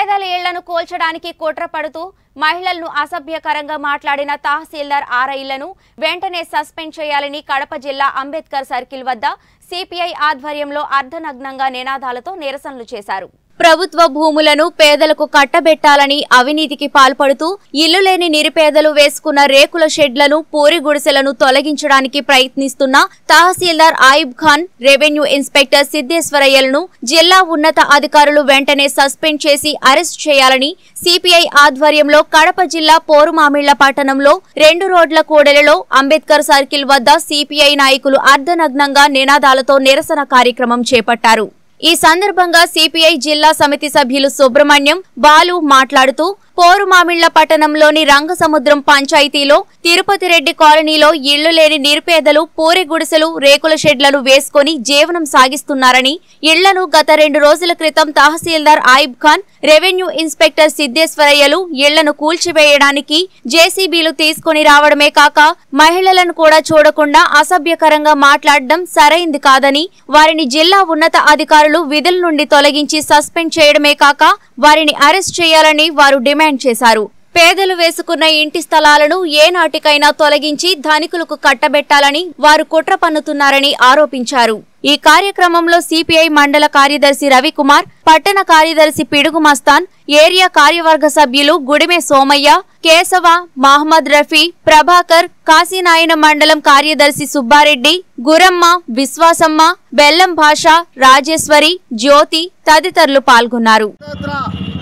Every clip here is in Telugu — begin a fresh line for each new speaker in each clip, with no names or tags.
పేదల ఇళ్ళను కూల్చడానికి కుట్ర పడుతూ మహిళలను అసభ్యకరంగా మాట్లాడిన తహసీల్దార్ ఆర్ఐలను వెంటనే సస్పెండ్ చేయాలని కడప జిల్లా అంబేద్కర్ సర్కిల్ వద్ద సిపిఐ ఆధ్వర్యంలో అర్ధనగ్నంగా నినాదాలతో నిరసనలు చేశారు. ప్రభుత్వ భూములను పేదలకు కట్టబెట్టాలని అవినీతికి పాల్పడుతూ ఇల్లు లేని నిరుపేదలు వేసుకున్న రేకుల షెడ్లను పూరి గుడిసెలను తొలగించడానికి ప్రయత్నిస్తున్న తహసీల్దార్ ఆయిబ్ ఖాన్ రెవెన్యూ ఇన్స్పెక్టర్ సిద్దేశ్వరయ్యలను జిల్లా ఉన్నత అధికారులు వెంటనే సస్పెండ్ చేసి అరెస్ట్ చేయాలని సిపిఐ ఆధ్వర్యంలో కడప జిల్లా పోరుమామిళ్ళ పట్టణంలో రెండు రోడ్ల కూడలిలో అంబేద్కర్ సర్కిల్ వద్ద సిపిఐ నాయకులు అర్ధనగ్నంగా నినాదాలతో నిరసన కార్యక్రమం చేపట్టారు. ఈ సందర్భంగా సిపిఐ జిల్లా సమితి సభ్యులు సుబ్రహ్మణ్యం బాలు మాట్లాడుతూ కోరుమామిళ్ళ పట్టణంలోని రంగసముద్రం పంచాయతీలో తిరుపతి రెడ్డి కాలనీలో ఇళ్ళు లేని నిరుపేదలు పూరి గుడిసెలు రేకుల షెడ్లను వేసుకుని జీవనం సాగిస్తున్నారని ఇళ్ళను గత రెండు రోజుల క్రితం తహసీల్దార్ ఆయిబ్ ఖాన్ రెవెన్యూ ఇన్స్పెక్టర్ సిద్దేశ్వరయ్యలు ఇళ్ళను కూల్చివేయడానికి జేసీబీలు తీసుకుని రావడమే కాక మహిళలను కూడా చూడకుండా అసభ్యకరంగా మాట్లాడడం సరైంది కాదని వారిని జిల్లా ఉన్నత అధికారులు విధుల నుండి తొలగించి సస్పెండ్ చేయడమే కాక వారిని అరెస్ట్ చేయాలని వారు డిమాండ్ చేశారు. పేదలు వేసుకున్న ఇంటి స్థలాలను ఏనాటికైనా తొలగించి ధనికులకు కట్టబెట్టాలని వారు కుట్ర పన్నుతున్నారని ఆరోపించారు. ఈ కార్యక్రమంలో సిపిఐ మండల కార్యదర్శి రవికుమార్ పట్టణ కార్యదర్శి పిడుగు మస్తాన్ ఏరియా కార్యవర్గ సభ్యులు గుడిమె సోమయ్య కేశవ మహమ్మద్ రఫీ ప్రభాకర్ కాశీనాయన మండలం కార్యదర్శి సుబ్బారెడ్డి గురమ్మ విశ్వాసమ్మ బెల్లం భాష రాజేశ్వరి జ్యోతి తదితరులు పాల్గొన్నారు.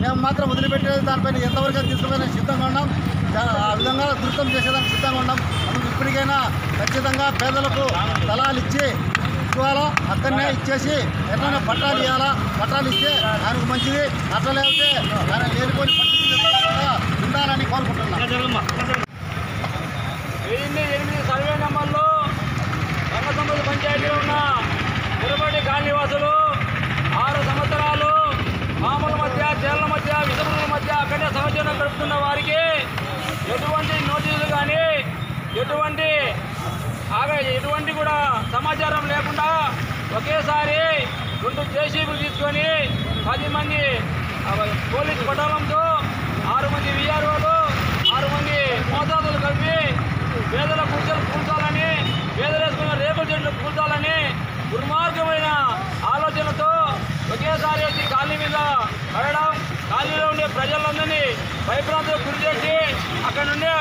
మేము మాత్రం వదిలిపెట్టేది దానిపైన ఎంతవరకు తీసుకుపోయినా సిద్ధంగా ఉన్నాం. ఆ విధంగా దృష్టం చేసేదానికి సిద్ధంగా ఉన్నాం. మనం ఇప్పటికైనా ఖచ్చితంగా పేదలకు స్థలాలు ఇచ్చి ఇవ్వాలా? అక్కడనే ఇచ్చేసి ఎట్లైనా పట్టాలు ఇవ్వాలా? పట్టాలు ఇస్తే దానికి మంచిది. అట్లా లేకపోతే ఆయన
అక్కడే గడుపుతున్న వారికి ఎటువంటి నోటీసులు కానీ ఎటువంటి ఎటువంటి కూడా సమాచారం లేకుండా ఒకేసారి రెండు జేసీబీలు తీసుకొని పది మంది పోలీస్ పటాలంతో ఆరు మంది విఆర్ఓలు ఆరు మంది మోతాదులు కలిపి పేదల కూర్చొని కూర్చోాలని పేదలు వేసుకున్న రేపు చెట్లు కూర్చోాలని దుర్మార్గమైన ఆలోచనతో ఒకేసారి వచ్చి కాలనీ మీద పడడం ప్రజలందరినీ భయభ్రాంతులకు గురి చేసి అక్కడ నుండి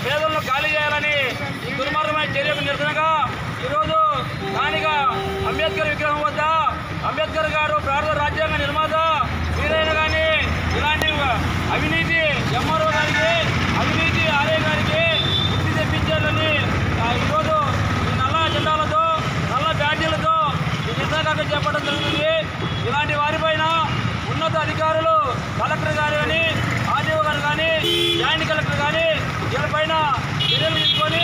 పేదలను ఖాళీ చేయాలని ఈ దుర్మార్గమైన చర్యకు నిరసనగా ఈరోజు స్థానిక అంబేద్కర్ విగ్రహం వద్ద అంబేద్కర్ గారు భారత రాజ్యాంగ నిర్మాత వీరైన కానీ ఇలాంటి అవినీతి ఎంఆర్ఓ గారికి అవినీతి ఆర్ఏ గారికి బుద్ధి తెప్పించాలని ఆ, ఈరోజు ఈ నల్ల జెండాలతో నల్ల బ్యాడ్జీలతో ఈ నిరసనకు చేపట్టడం జరుగుతుంది ఇలాంటి వారిపైన ఉన్నత అధికారులు కలెక్టర్ గారు కానీ ఆర్డీఓ గారు కానీ జాయింట్ కలెక్టర్ కానీ వీళ్ళపైన చర్యలు తీసుకొని